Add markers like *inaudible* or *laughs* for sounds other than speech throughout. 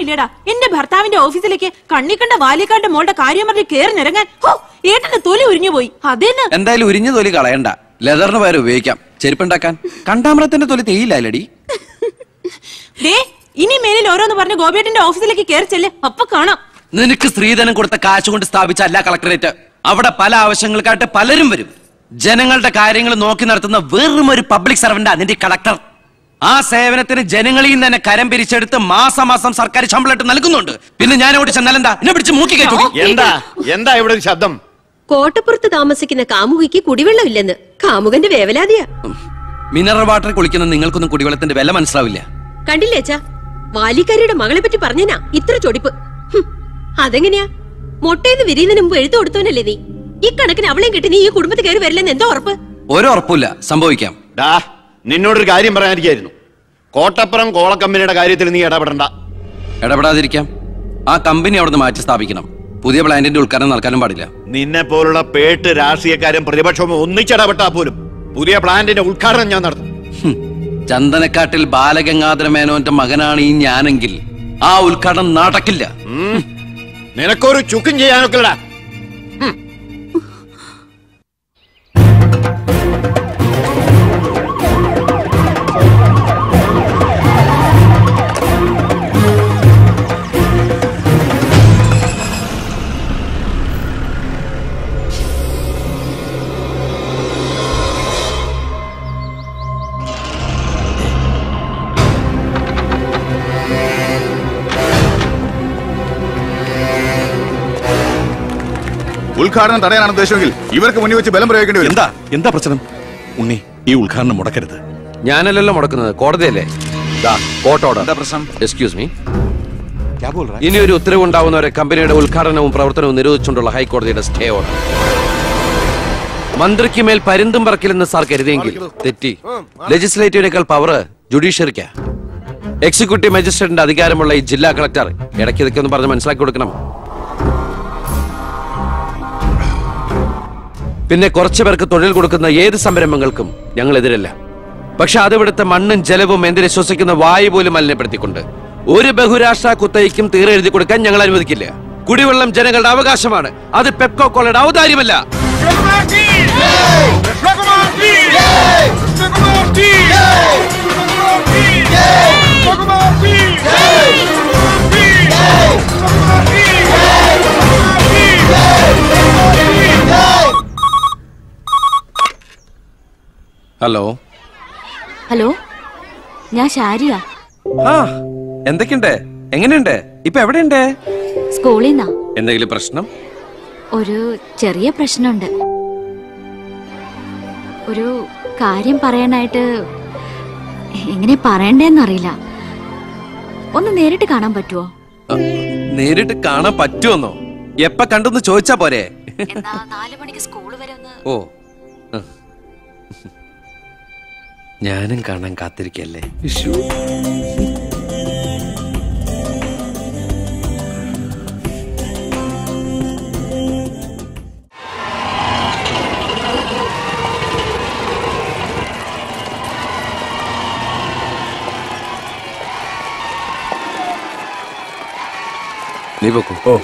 ഇല്ലടാ. എന്റെ ഭർത്താവിന്റെ ഓഫീസിലേക്ക് കണ്ണി കണ്ട മോളുടെ കാര്യം പറഞ്ഞ് കേറി നിരങ്ങാൻ. ഹോ ഏട്ടന്റെ തൊലി ഉരിഞ്ഞു പോയി. അതേന്ന്? എന്തായാലും ഉരിഞ്ഞു തൊലി കളയണ്ട. ലെതറിന് പകരം ഉപയോഗിക്കാം. ചെരുപ്പുണ്ടാക്കാൻ. കണ്ടാമൃത്തിന്റെ തൊലി തെയ്യില്ലടി ദേ ഇനി മേലിൽ ഓരോന്ന് പറഞ്ഞ് ഗോപിയേട്ടന്റെ ഓഫീസിലേക്ക് കേറി ചെല്ലേ. അപ്പൊ കാണാം. നിനക്ക് സ്ത്രീധനം കൊടുത്ത കാശ് കൊണ്ട് സ്ഥാപിച്ച അല്ല കളക്ടറേറ്റ്. അവിടെ പല ആവശ്യങ്ങൾക്കായിട്ട് പലരും വരും. ജനങ്ങളുടെ കാര്യങ്ങൾ നോക്കി നടത്തുന്ന വെറും ഒരു പബ്ലിക് സർവന്റാ നിന്റെ കളക്ടർ. ആ സേവനത്തിന് ജനങ്ങളിൽ നിന്ന് തന്നെ കരം പിരിച്ചെടുത്ത് മാസം മാസം സർക്കാർ ശമ്പളമായിട്ട് നൽകുന്നുണ്ട്. പിന്നെ ഞാൻ അവിടെ ചെന്നാലെന്താ എന്നെ പിടിച്ച് മൂക്കി കയറ്റി എന്താ? എന്താ ഇവിടെ ഒരു ശബ്ദം? കോട്ടപ്പുറത്ത് താമസിക്കുന്ന കാമുകിക്ക് കുടിവെള്ളമില്ലെന്ന് കാമുകന്റെ വേവലാതിയാ. മിനറൽ വാട്ടർ കുളിക്കുന്ന നിങ്ങൾക്കൊന്നും കുടിവെള്ളത്തിന്റെ വില മനസ്സിലാവില്ല. കണ്ടില്ലേ അച്ഛാ? വാലിക്കാരിയുടെ മകളെ പറ്റി പറഞ്ഞേനാ. ഇത്ര ചൊടിപ്പ്. അതെങ്ങനെയാ? മൊട്ടേന്ന് വിരിയുന്നതിന് മുമ്പ് എഴുത്തു കൊടുത്തവനല്ലേ നീ? ഈ കണക്കിന് അവളെയും കിട്ടി നീ ഈ കുടുംബത്തിൽ കയറി വരില്ലെന്ന് എന്തോ ഉറപ്പ്? ഒരു ഉറപ്പില്ല സംഭവിക്കാം. നിന്നോടൊരു കാര്യം പറയാനിരിക്കായിരുന്നു. കോട്ടപ്പുറം കോള കമ്പനിയുടെ കാര്യത്തിൽ നീ ഇടപെടണ്ട. ഇടപെടാതിരിക്കാം. ആ കമ്പനി അവിടുന്ന് മാറ്റി സ്ഥാപിക്കണം. പുതിയ പ്ലാന്റിന്റെ ഉദ്ഘാടനം നടക്കാനും പാടില്ല. നിന്നെ പോലുള്ള പേട്ട് രാഷ്ട്രീയക്കാരും പ്രതിപക്ഷവും ഒന്നിച്ചിടപെട്ടാ പോലും പുതിയ പ്ലാന്റിന്റെ ഉദ്ഘാടനം ഞാൻ നടത്തും. ചന്ദനക്കാട്ടിൽ ബാലഗംഗാധര മേനോന്റെ മകനാണ് ഈ ഞാനെങ്കിൽ ആ ഉദ്ഘാടനം നടക്കില്ല. നിനക്കൊരു ചുക്കും ചെയ്യാനൊക്കെടാ ഉദ്ഘാടനം തടയാനാണ് ഉദ്ദേശമെങ്കിൽ ഇവർക്ക് മുന്നിൽ വെച്ച് ബലം പ്രയോഗിക്കേണ്ടി വരും. എന്താ? എന്താ പ്രശ്നം? ഉണ്ണി ഈ ഉദ്ഘാടനം മുടക്കരുത്. ഞാനല്ലല്ലോ മുടക്കുന്നത് കോടതിയല്ലേ? എക്സ്ക്യൂസ് മീ ഇനി ഒരു ഉത്തരവ് ഉണ്ടാവുന്നവരെ കമ്പനിയുടെ ഉദ്ഘാടനവും പ്രവർത്തനവും നിരോധിച്ചുകൊണ്ടുള്ള ഹൈക്കോടതിയുടെ സ്റ്റേ ഓർഡർ. മന്ത്രിക്ക് മേൽ പരുന്തും പറക്കില്ലെന്ന് സാർ കരുതിയെങ്കിൽ തെറ്റി. ലെജിസ്ലേറ്റീവിനേക്കാൾ പവർ ജുഡീഷ്യറിക്ക എക്സിക്യൂട്ടീവ് മജിസ്ട്രേറ്റിന്റെ അധികാരമുള്ള ഈ ജില്ലാ കളക്ടർ ഇടയ്ക്ക് ഇതൊക്കെ ഒന്ന് പറഞ്ഞ് മനസ്സിലാക്കി കൊടുക്കണം. പിന്നെ കുറച്ചു പേർക്ക് തൊഴിൽ കൊടുക്കുന്ന ഏത് സംരംഭങ്ങൾക്കും ഞങ്ങൾ എതിരല്ല പക്ഷെ അതിവിടുത്തെ മണ്ണും ജലവും എന്തിനെ ശ്വസിക്കുന്ന വായു പോലും മലിനപ്പെടുത്തിക്കൊണ്ട് ഒരു ബഹുരാഷ്ട്ര കുത്തയ്ക്കും തീരെ എഴുതി കൊടുക്കാൻ ഞങ്ങൾ അനുവദിക്കില്ല. കുടിവെള്ളം ജനങ്ങളുടെ അവകാശമാണ്. അത് പെപ്കോ കോളയുടെ ഔദാര്യമല്ല. ഹലോ. ഹലോ? ഞാൻ ഷാരിയ ആ എന്തൊക്കെയുണ്ട്? എങ്ങനെയുണ്ട്? ഇപ്പൊ എവിടെയുണ്ട്? സ്കൂളിൽ നിന്നാ എന്തെങ്കിലും പ്രശ്നം? ഒരു ചെറിയ പ്രശ്നമുണ്ട്. ഒരു കാര്യം പറയാനായിട്ട് എങ്ങനെ പറയണ്ടേന്നറിയില്ല. ഒന്ന് നേരിട്ട് കാണാൻ പറ്റുമോ നേരിട്ട് കാണാൻ പറ്റുമെന്നോ എപ്പ കണ്ടെന്ന് ചോദിച്ചാ പോരെ? നാലു മണിക്ക് സ്കൂൾ വരെ ഓ. ഞാനും കാണാൻ കാത്തിരിക്കല്ലേ? നീ പൊക്കോ? ഓ.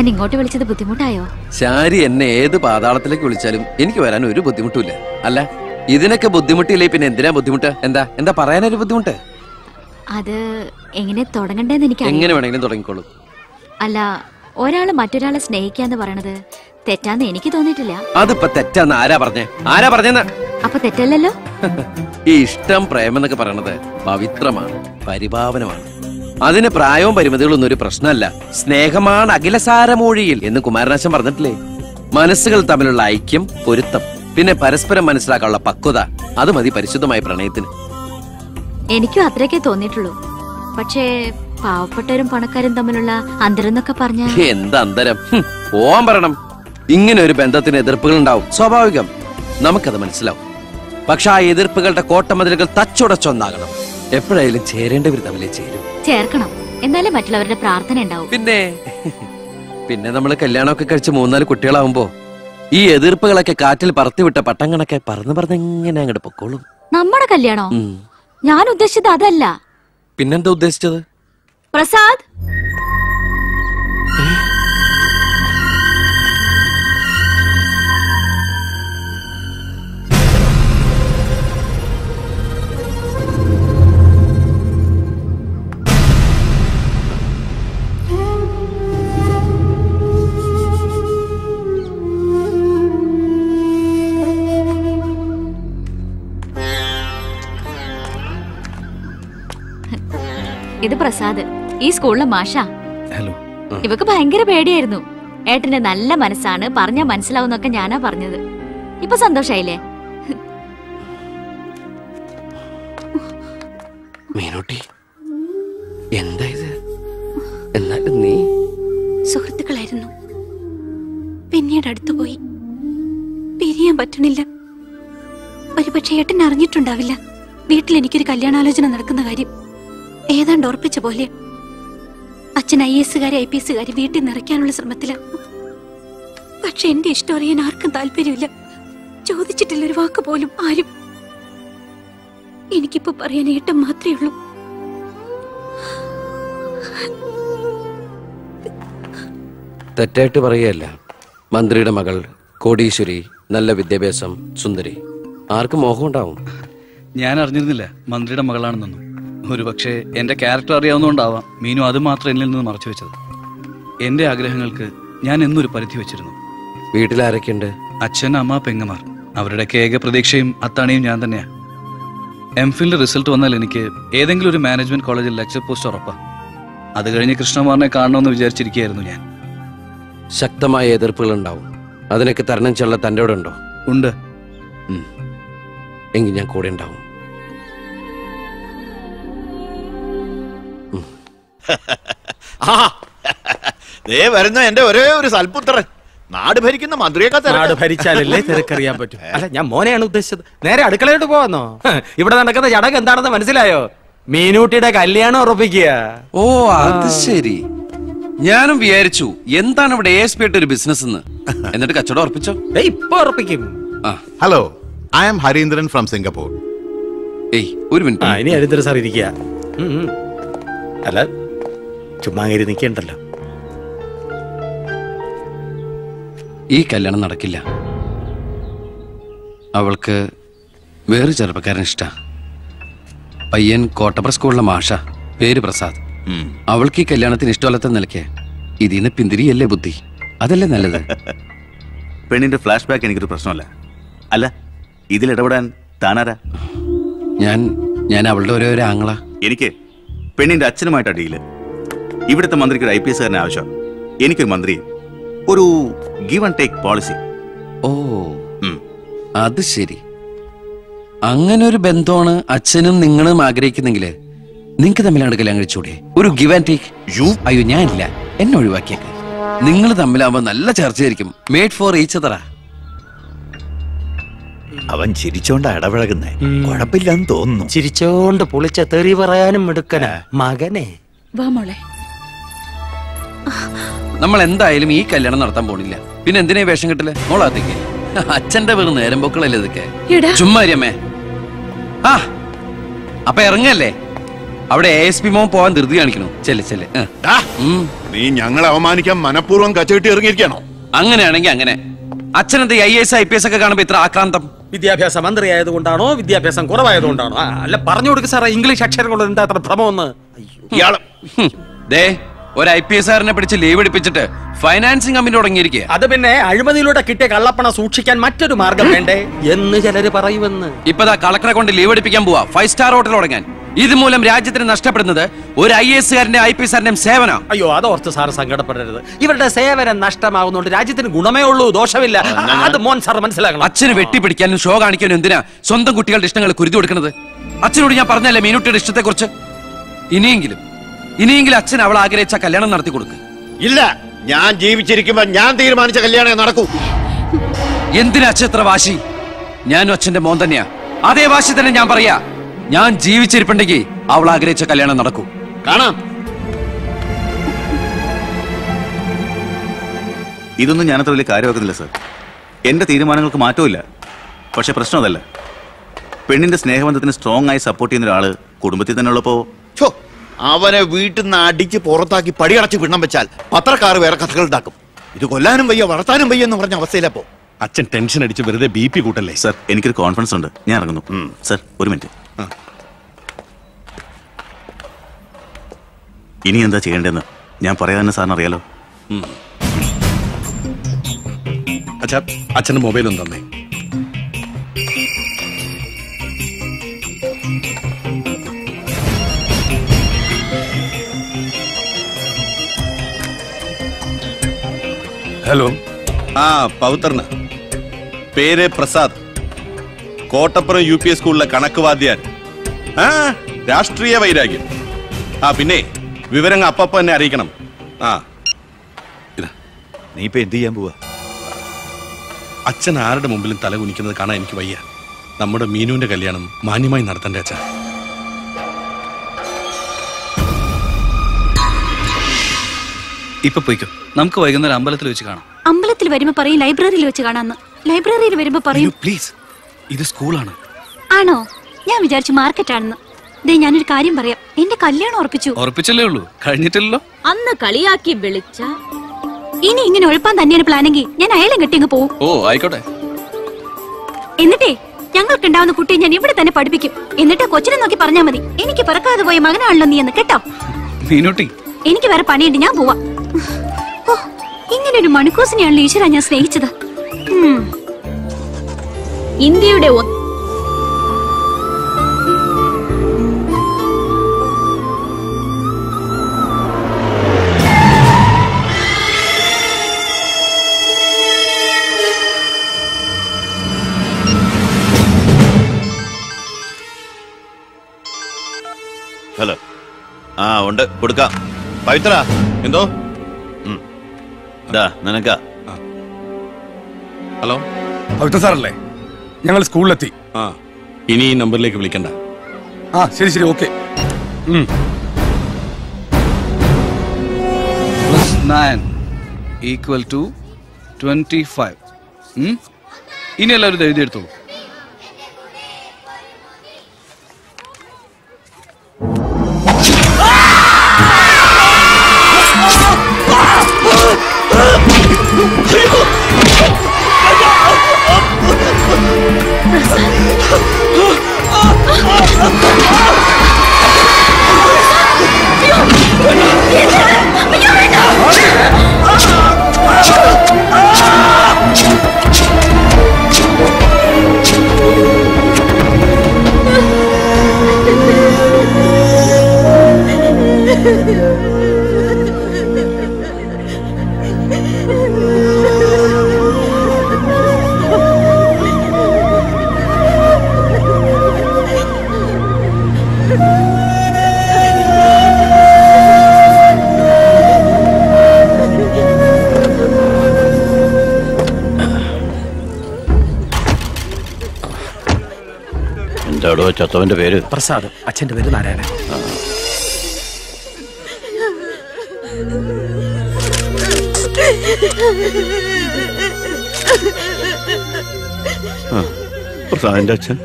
ഞാൻ ഇങ്ങോട്ട് വിളിച്ചത് ബുദ്ധിമുട്ടായോ? ശാരി എന്നെ ഏത് പാതാളത്തിലേക്ക് വിളിച്ചാലും എനിക്ക് വരാൻ ഒരു ബുദ്ധിമുട്ടില്ല അല്ല ഇതിനൊക്കെ ബുദ്ധിമുട്ടില്ലേ? പിന്നെ എന്തിനാ ബുദ്ധിമുട്ട്? എന്താ എന്താ പറയാനൊരു ബുദ്ധിമുട്ട്? അത് എങ്ങനെ തുടങ്ങണ്ടേന്ന് എനിക്ക് എങ്ങനെ വേണമെങ്കിലും തുടങ്ങിക്കോളൂ. അല്ല ഒരാൾ മറ്റൊരാളെ സ്നേഹിക്കാന്ന് പറയണത് തെറ്റാന്ന് എനിക്ക് തോന്നിയിട്ടില്ല. അതിപ്പോ തെറ്റാന്ന് ആരാ പറഞ്ഞേ? ആരാ പറഞ്ഞെന്ന്? അപ്പൊ തെറ്റല്ലല്ലോ? *laughs* ഈ ഇഷ്ടം പ്രേമെന്നൊക്കെ പറയണത് പവിത്രമാണ് പരിഭാവനമാണ്. അതിന് പ്രായവും പരിമിതികളൊന്നും ഒരു പ്രശ്നമല്ല. സ്നേഹമാണ് അഖിലസാരമൂഴിയിൽ എന്ന് കുമാരനാശൻ പറഞ്ഞിട്ടില്ലേ? മനസ്സുകൾ തമ്മിലുള്ള ഐക്യം പൊരുത്തം പിന്നെ പരസ്പരം മനസ്സിലാക്കാനുള്ള പക്വത അത് മതി പരിശുദ്ധമായ പ്രണയത്തിന്. എനിക്കും അത്രയൊക്കെ തോന്നിയിട്ടുള്ളൂ. പക്ഷേ പാവപ്പെട്ടവരും പണക്കാരും തമ്മിലുള്ള അന്തരെന്നൊക്കെ പറഞ്ഞ എന്ത് അന്തരം? പോവാൻ പറയണം. ഇങ്ങനെ ഒരു ബന്ധത്തിന് എതിർപ്പുകൾ ഉണ്ടാവും. സ്വാഭാവികം. നമുക്കത് മനസ്സിലാവും. പക്ഷെ ആ എതിർപ്പുകളുടെ കോട്ടമതിലുകൾ തച്ചുടച്ചൊന്നാകണം എപ്പോഴായാലും ചേരേണ്ടവർ തമ്മിലെ ചേരും. ചേർക്കണം. എന്നാലേ മറ്റുള്ളവരുടെ പ്രാർത്ഥന ഉണ്ടാവും. പിന്നെ? പിന്നെ നമ്മൾ കല്യാണമൊക്കെ കഴിച്ച് മൂന്നാൽ കുട്ടികളാവുമ്പോ ഈ എതിർപ്പുകളൊക്കെ കാറ്റിൽ പറത്തിവിട്ട പട്ടങ്ങണൊക്കെ പറന്ന് പറന്ന് എങ്ങനെ അങ്ങോട്ട് പൊക്കോളും. നമ്മുടെ കല്യാണോ? ഞാൻ ഉദ്ദേശിച്ചത് അതല്ല. പിന്നെന്താ ഉദ്ദേശിച്ചത്? പ്രസാദ്? ഇത് പ്രസാദ്. ഈ സ്കൂളിലെ മാഷ. ഹലോ. ഇവക്ക് ഭയങ്കര പേടിയായിരുന്നു. ഏട്ടന്റെ നല്ല മനസ്സാണ് പറഞ്ഞാ മനസ്സിലാവുന്നൊക്കെ ഞാനാ പറഞ്ഞത്. ഇപ്പൊ സന്തോഷായില്ലേ? മീനോട്ടി എന്താ ഇത്? എന്നാലും നീ? സുഹൃത്തുക്കളായിരുന്നു. പിന്നീട് അടുത്തു പോയി. പിരിയാൻ പറ്റണില്ല. ഒരുപക്ഷെ ഏട്ടൻ അറിഞ്ഞിട്ടുണ്ടാവില്ല. വീട്ടിൽ എനിക്കൊരു കല്യാണാലോചന നടക്കുന്ന കാര്യം. ഏതാണ്ട് ഉറപ്പിച്ച പോലെ. അച്ഛൻ ഐ എസുകാരെ ഐ പി എസുകാരെ വീട്ടിൽ നിറയ്ക്കാനുള്ള ശ്രമത്തില. പക്ഷെ എന്റെ ഇഷ്ടം അറിയാൻ ആർക്കും താല്പര്യമില്ല. ചോദിച്ചിട്ടില്ല ഒരു വാക്ക് പോലും ആരും. എനിക്കിപ്പോ പറയാൻ ഏട്ടം മാത്രമേ ഉള്ളൂ. തെറ്റായിട്ട് പറയുകയല്ല. മന്ത്രിയുടെ മകൾ കോടീശ്വരി നല്ല വിദ്യാഭ്യാസം സുന്ദരി. ആർക്കും മോഹം ഉണ്ടാവും ഞാൻ അറിഞ്ഞിരുന്നില്ല മന്ത്രിയുടെ മകളാണെന്നൊന്നും. ഒരു പക്ഷേ എന്റെ ക്യാരക്ടർ അറിയാവുന്നതുകൊണ്ടാവാം മീനു അത് മാത്രം എന്നിൽ നിന്ന് മറച്ചു വെച്ചത്. എന്റെ ആഗ്രഹങ്ങൾക്ക് ഞാൻ എന്നൊരു പരിധി വെച്ചിരുന്നു. വീട്ടിൽ വീട്ടിലാരൊക്കെയുണ്ട്? അച്ഛൻ അമ്മ പെങ്ങമാർ അവരുടെ ഏക പ്രതീക്ഷയും അത്താണിയും ഞാൻ തന്നെയാ. എം ഫിലിന്റെ റിസൾട്ട് വന്നാൽ എനിക്ക് ഏതെങ്കിലും ഒരു മാനേജ്മെന്റ് കോളേജിൽ ലെക്ചർ പോസ്റ്റ് ഉറപ്പാ. അത് കഴിഞ്ഞ് കൃഷ്ണമാറിനെ കാണണമെന്ന് വിചാരിച്ചിരിക്കുകയായിരുന്നു ഞാൻ. ശക്തമായ എതിർപ്പുകൾ ഉണ്ടാവും അതിനൊക്കെ തരണം ചെള്ള തന്റെ ഉണ്ടോ? ഉണ്ട്. എങ്കിൽ ഞാൻ കൂടെ ഉണ്ടാവും. ആ ദേ വരുന്ന എന്റെ ഒരേ ഒരു സൽപുത്രൻ. നാട് ഭരിക്കുന്ന മന്ത്രിയൊക്കെ നാട് ഭരിച്ചാലല്ലേ തിരക്കറിയാൻ പറ്റും. അല്ല ഞാൻ മോനെയാണ് ഉദ്ദേശിച്ചത്. നേരെ അടുക്കളയിലോട്ട് പോവാന്നോ? ഇവിടെ നടക്കുന്ന ചടങ്ങ് എന്താണെന്ന് മനസ്സിലായോ? മീനൂട്ടിയുടെ കല്യാണം ഉറപ്പിക്കുക. ഓ അത് ശരി. ഞാനും വിചാരിച്ചു എന്താണ് ഇവിടെ എസ് പി ഒരു ബിസിനസ് എന്ന് എന്നിട്ട് കച്ചവടം ഉറപ്പിച്ചോ? ഇപ്പൊ ഉറപ്പിക്കും. ആ. Hello I am Harindran from Singapore ഏയ് ഒരു ആ മിനിറ്റ് ഇനി ഹരീന്ദ്രൻ സാർ ഇരിക്കുക. അല്ല ചുമ്മാ കയറി നിൽക്കണ്ടല്ലോ ഈ കല്യാണം നടക്കില്ല. അവൾക്ക് വേറെ ചെറുപ്പക്കാരൻ ഇഷ്ട. പയ്യൻ കോട്ടപ്പുറ സ്കൂളിലെ മാഷ പേര് പ്രസാദ്. അവൾക്ക് ഈ കല്യാണത്തിന് ഇഷ്ടമല്ലാത്ത നിലയ്ക്ക് ഇതിന്ന് പിന്തിരിയല്ലേ ബുദ്ധി? അതല്ലേ നല്ലത്? *laughs* പെണ്ണിന്റെ ഫ്ലാഷ് ബാക്ക് എനിക്കൊരു പ്രശ്നമല്ല. അല്ല ഇതിൽ ഇടപെടാൻ താനാരാ? ഞാൻ ഞാൻ അവളുടെ ഒരേ ഒരു ആങ്ങളാ. എനിക്ക് പെണ്ണിന്റെ അച്ഛനുമായിട്ട് ഡീൽ. ഇവിടുത്തെ മന്ത്രിക്ക് ഒരു ഐ പി എസ്കാരനെ ആവശ്യം. എനിക്കൊരു മന്ത്രി. ഒരു ഗീവ് ആൻഡ് ടേക്ക് പോളിസി ഓ അത് ശരി. അങ്ങനെ ഒരു ബന്ധമാണ് അച്ഛനും നിങ്ങളും ആഗ്രഹിക്കുന്നെങ്കിൽ നിങ്ങൾക്ക് തമ്മിലാണ് കല്യാണം കഴിച്ചൂടെ? ഒരു ഗിവ് ആൻഡ് ടേക്ക് യു അയ്യോ ഞാനില്ല. എന്നെ ഒഴിവാക്കിയേക്ക്. നിങ്ങൾ തമ്മിലാവുമ്പോ നല്ല ചർച്ചയായിരിക്കും. മേഡ് ഫോർ ഈച്ചതറ അവൻ ചിരിച്ചോണ്ട് ഇടപഴകുന്നേ കുഴപ്പമില്ലെന്ന് തോന്നുന്നു. ചിരിച്ചോണ്ട് പൊളിച്ച തെറി പറയാനും എടുക്കന മകനെ. വാ മോളെ. നമ്മൾ എന്തായാലും ഈ കല്യാണം നടത്താൻ പോണില്ല. പിന്നെ എന്തിനാ വേഷം കിട്ടില്ല മോളാത്തേക്ക്. അച്ഛന്റെ വീട് നേരം പൊക്കളല്ലേ ഇതൊക്കെ? ചുമ്മാരിയമ്മേ ആ അപ്പൊ ഇറങ്ങല്ലേ? അവിടെ എ എസ് പി മോൻ പോവാൻ ധൃതി കാണിക്കണു. ചെല്ലെ ചെല്ലെ. നീ ഞങ്ങളെ അവമാനിക്കാൻ മനഃപൂർവം കച്ചകെട്ടി ഇറങ്ങിയിരിക്കണോ? അങ്ങനെയാണെങ്കിൽ അങ്ങനെ. അച്ഛനെന്ത് I S I P S ഒക്കെ കാണുമ്പോ ഇത്ര ആക്രാന്തം? വിദ്യാഭ്യാസ മന്ത്രി ആയതുകൊണ്ടാണോ വിദ്യാഭ്യാസം കുറവായതുകൊണ്ടാണോ? അല്ല പറഞ്ഞു കൊടുക്ക് സാറേ ഇംഗ്ലീഷ് അക്ഷരം കൊണ്ട് എന്താ അത്ര ഭ്രമമെന്ന് ഇയാൾ. ദേ ഒരു ഐ പി എസ് ആറിനെ പിടിച്ച് ലീവ് എടുപ്പിച്ചിട്ട് ഫൈനാൻസിങ് കമ്പനി തുടങ്ങിയിരിക്കുക അത് പിന്നെ അഴിമതിയിലൂടെ കിട്ടിയ കള്ളപ്പണം സൂക്ഷിക്കാൻ മറ്റൊരു മാർഗം വേണ്ടേ? എന്ന് ചിലര് പറയുമെന്ന്. ഇപ്പതാ കളക്ടറെ കൊണ്ട് ലീവ് എടുപ്പിക്കാൻ പോവാ. ഫൈവ് സ്റ്റാർ ഹോട്ടൽ തുടങ്ങാൻ. ഇതുമൂലം രാജ്യത്തിന് നഷ്ടപ്പെടുന്നത് ഒരു ഐ എസ് കാരന്റെ ഐ പി സാറിന്റെ സേവന അയ്യോ അതോർത്ത് സാർ സങ്കടപ്പെടരുത്. ഇവരുടെ സേവനം നഷ്ടമാകുന്നുണ്ട് രാജ്യത്തിന് ഗുണമേ ഉള്ളൂ ദോഷമില്ല. അത് മോൻ സാർ മനസ്സിലാക്കണം. അച്ഛന് വെട്ടിപ്പിടിക്കാനും ഷോ കാണിക്കാനും എന്തിനാ സ്വന്തം കുട്ടികളുടെ ഇഷ്ടങ്ങൾ കുരുതി കൊടുക്കുന്നത്? അച്ഛനോട് ഞാൻ പറഞ്ഞല്ലേ മീനുട്ടിയുടെ ഇഷ്ടത്തെ കുറിച്ച് ഇനിയെങ്കിലും ഇനിയെങ്കിലും അച്ഛൻ അവൾ ആഗ്രഹിച്ച കല്യാണം നടത്തി കൊടുക്ക്. ഇല്ല ഞാൻ ജീവിച്ചിരിക്കുമ്പോ ഞാൻ തീരുമാനിച്ച കല്യാണം നടക്കൂ. എന്തിനാ അച്ഛൻ വാശി? ഞാനും അച്ഛന്റെ മോൻ തന്നെയാ. അതേ വാശി തന്നെ ഞാൻ പറയാ. ഞാൻ ജീവിച്ചിരിപ്പുണ്ടെങ്കിൽ അവൾ ആഗ്രഹിച്ച കല്യാണം നടക്കൂ. കാണാം. ഇതൊന്നും ഞാനത്ര വലിയ കാര്യമാക്കുന്നില്ല സർ. എന്റെ തീരുമാനങ്ങൾക്ക് മാറ്റമില്ല പക്ഷെ പ്രശ്നം അതല്ല. പെണ്ണിന്റെ സ്നേഹബന്ധത്തിന് സ്ട്രോങ് ആയി സപ്പോർട്ട് ചെയ്യുന്ന ഒരാൾ കുടുംബത്തിൽ തന്നെ ഉള്ളപ്പോൾ അവനെ വീട്ടിൽ നിന്ന് അടിച്ച് പുറത്താക്കി പടിയടച്ച് പിണ്ണം വെച്ചാൽ പത്രക്കാർ വേറെ കഥകൾ ഉണ്ടാക്കും. ഇത് കൊല്ലാനും വയ്യ വളർത്താനും വയ്യ എന്ന് പറഞ്ഞ അവസ്ഥയിലപ്പോ അച്ഛൻ ടെൻഷൻ അടിച്ച് വെറുതെ ബി പി കൂട്ടല്ലേ? സർ എനിക്കൊരു കോൺഫിഡൻസ് ഉണ്ട്. ഞാൻ ഇറങ്ങുന്നു. സർ ഒരു മിനിറ്റ്. ഇനി എന്താ ചെയ്യേണ്ടതെന്ന് ഞാൻ പറയാമെന്ന് സാറിന് അറിയാലോ? അച്ഛൻ അച്ഛന്റെ മൊബൈൽ ഒന്ന് തന്നേ. ഹലോ. ആ പൗത്രന്. പേര് Prasad. Kottappuram U P S സ്കൂളിലെ കണക്ക് വാദ്യാൻ. ആ രാഷ്ട്രീയ വൈരാഗ്യം ആ പിന്നെ വിവരങ്ങൾ അപ്പപ്പ എന്നെ അറിയിക്കണം. ആ. നീ ഇപ്പൊ എന്ത് ചെയ്യാൻ പോവാ? അച്ഛൻ ആരുടെ മുമ്പിലും തല കുനിക്കുന്നത് കാണാൻ എനിക്ക് വയ്യ. നമ്മുടെ മീനുവിന്റെ കല്യാണം മാന്യമായി നടത്തണ്ടേ അച്ഛാ. ഇപ്പൊ പോയിക്കോ. നമുക്ക് വൈകുന്നേരം അമ്പലത്തിൽ വെച്ച് കാണാം. അമ്പലത്തിൽ വരുമ്പോ പറയും ലൈബ്രറിയിൽ വെച്ച് കാണാന്ന്. ലൈബ്രറിയിൽ വരുമ്പോ പറയും പ്ലീസ് ഇത് സ്കൂളാണ്. ആണോ? ഞാൻ വിചാരിച്ചു മാർക്കറ്റ് ആണെന്ന് ദേ ഞാനൊരു കാര്യം പറയാം. എന്റെ കല്യാണം ഉറപ്പിച്ചു. ഉറപ്പിച്ചല്ലേ ഉള്ളൂ. കഴിഞ്ഞിട്ടില്ലല്ലോ. അന്ന് കളിയാക്കി വിളിച്ച ഇനി ഇങ്ങനെ ഒഴപ്പാൻ തന്നെയാണ് പ്ലാനെങ്കിൽ ഞാൻ അയാളെ കെട്ടി അങ്ങ് പോവും. ഓ ആയിക്കോട്ടെ. എന്നിട്ടേ ഞങ്ങൾക്ക് ഉണ്ടാവുന്ന കുട്ടിയെ ഞാൻ ഇവിടെ തന്നെ പഠിപ്പിക്കും. എന്നിട്ട് കൊച്ചിനെ നോക്കി പറഞ്ഞാ മതി. എനിക്ക് പിറക്കാതെ പോയ മകനാണല്ലോ നീ എന്ന് കേട്ടോ? മീനൂട്ടി. എനിക്ക് വേറെ പണിയുണ്ട് ഞാൻ പോവാ. ഓ ഇങ്ങനെ ഒരു മണിക്കൂസിനെയാണല്ലോ ഈശ്വര ഞാൻ സ്നേഹിച്ചത്. ഇന്ത്യയുടെ ഹലോ ആ ഉണ്ട്. കൊടുക്കാം. പവിത്ര എന്തോ? നിനക്ക. ഹലോ? സാറല്ലേ? ഞങ്ങൾ സ്കൂളിലെത്തി. ആ. ഇനി ഈ നമ്പറിലേക്ക് വിളിക്കണ്ട. ആ ശരി ശരി okay. Plus nine equal to twenty five ഇനി എല്ലാവരും എഴുതിയെടുത്തോളൂ. എന്താടോ ചത്തവന്റെ പേര്? പ്രസാദ് അച്ഛന്റെ പേര് നാരായണൻ. പ്രസാദിന്റെ അച്ഛൻ.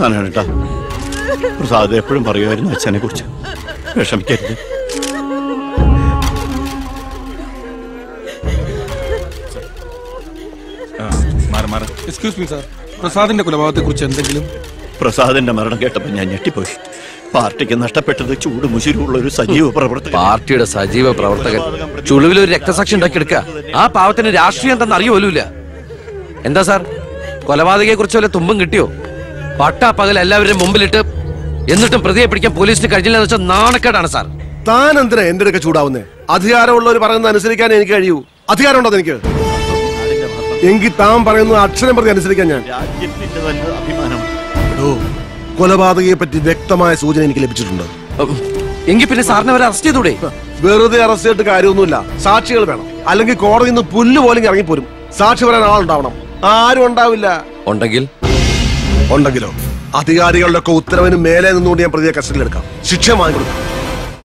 ഞാനാണ് കേട്ടാ. പ്രസാദ് എപ്പോഴും പറയുമായിരുന്നു അച്ഛനെ കുറിച്ച് വിഷമിക്കരുത് എക്സ്ക്യൂസ് മീ സാർ പ്രസാദിന്റെ കൊലപാതകത്തെ കുറിച്ച് എന്തെങ്കിലും? പ്രസാദിന്റെ മരണം കേട്ടപ്പോ ഞാൻ ഞെട്ടിപ്പോയി. പാർട്ടിക്ക് നഷ്ടപ്പെട്ടത് ചൂട് മുശിരുള്ള ഒരു സജീവ പ്രവർത്തകൻ. പാർട്ടിയുടെ സജീവ പ്രവർത്തകൻ. ചുളിവിൽ ഒരു രക്തസാക്ഷി ഉണ്ടാക്കിയെടുക്ക ആ പാവത്തിന് രാഷ്ട്രീയം എന്തെന്ന് അറിയോലൂല എന്താ സാർ? കൊലപാതകയെ കുറിച്ച് വല്ല തുമ്പും കിട്ടിയോ? പട്ടാ പകൽ എല്ലാവരും മുമ്പിലിട്ട് എന്നിട്ടും പ്രതിയെ പിടിക്കാൻ പോലീസിന് കഴിഞ്ഞില്ല എന്ന് വെച്ചാൽ നാണക്കേടാണ് സാർ. താൻ എന്തിനാ എന്റെ അടുക്ക ചൂടാവുന്നേ? അധികാരമുള്ളവർ പറയുന്നത് അനുസരിക്കാൻ എനിക്ക് കഴിയൂ. അധികാരമുണ്ടോ എനിക്ക്? എങ്കിൽ താൻ പറയുന്നത് അക്ഷരം പ്രതി അനുസരിക്കാൻ ഞാൻ. കൊലപാതകയെ പറ്റി വ്യക്തമായ സൂചന എനിക്ക് ലഭിച്ചിട്ടുണ്ട്. എങ്കിൽ പിന്നെ സാറിനെ അവരെ അറസ്റ്റ് ചെയ്തൂടെ വെറുതെ അറസ്റ്റ് ചെയ്തിട്ട് കാര്യമൊന്നുമില്ല. സാക്ഷികൾ വേണം. അല്ലെങ്കിൽ കോടതിയിൽ നിന്ന് പുല്ല് പോലും ഇറങ്ങിപ്പോരും. സാക്ഷി പറയാൻ ആളുണ്ടാവണം. ആരും ഉണ്ടാവില്ല. ഉണ്ടെങ്കിൽ? ഉണ്ടെങ്കിലോ? അധികാരികളുടെ ഒക്കെ ഉത്തരവിന് മേലെ നിന്നുകൊണ്ട് ഞാൻ പ്രതിയെ കസ്റ്റഡിയിലെടുക്കാം ശിക്ഷ വാങ്ങിക്കൊടുക്കാം.